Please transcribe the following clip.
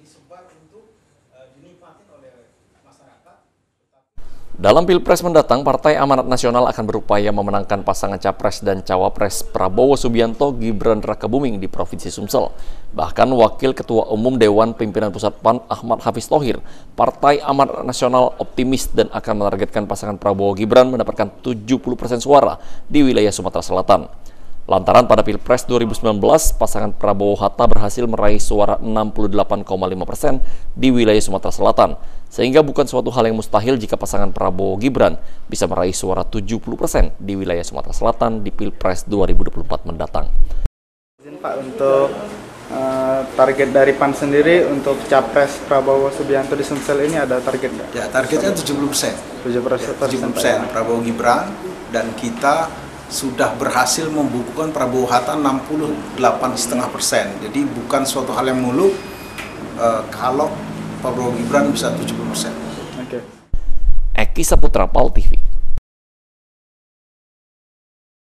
disebar untuk uh, dinikmatin oleh masyarakat. Dalam Pilpres mendatang, Partai Amanat Nasional akan berupaya memenangkan pasangan Capres dan Cawapres Prabowo Subianto Gibran Rakabuming di Provinsi Sumsel. Bahkan Wakil Ketua Umum Dewan Pimpinan Pusat PAN Ahmad Hafiz Tohir, Partai Amanat Nasional optimis dan akan menargetkan pasangan Prabowo Gibran mendapatkan 70% suara di wilayah Sumatera Selatan. Lantaran pada Pilpres 2019, pasangan Prabowo Hatta berhasil meraih suara 68,5 persen di wilayah Sumatera Selatan, sehingga bukan suatu hal yang mustahil jika pasangan Prabowo Gibran bisa meraih suara 70 persen di wilayah Sumatera Selatan di Pilpres 2024 mendatang. Izin Pak untuk uh, target dari PAN sendiri untuk capres Prabowo Subianto di Sumsel ini ada target nggak? Ya targetnya 70 persen. 70 persen. 70 persen Prabowo Gibran dan kita sudah berhasil membukukan Prabowo Hatta 68,5 persen. Jadi bukan suatu hal yang muluk uh, kalau Prabowo Gibran bisa 70 persen. Oke. Eki Saputra, Pal TV.